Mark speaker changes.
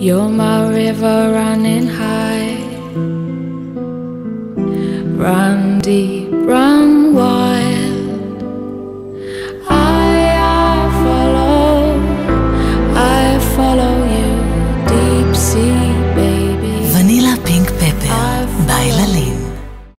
Speaker 1: You're my river running high. Run deep, run wild. I, I follow, I follow you. Deep sea, baby.
Speaker 2: Vanilla, pink pepper. By ללין.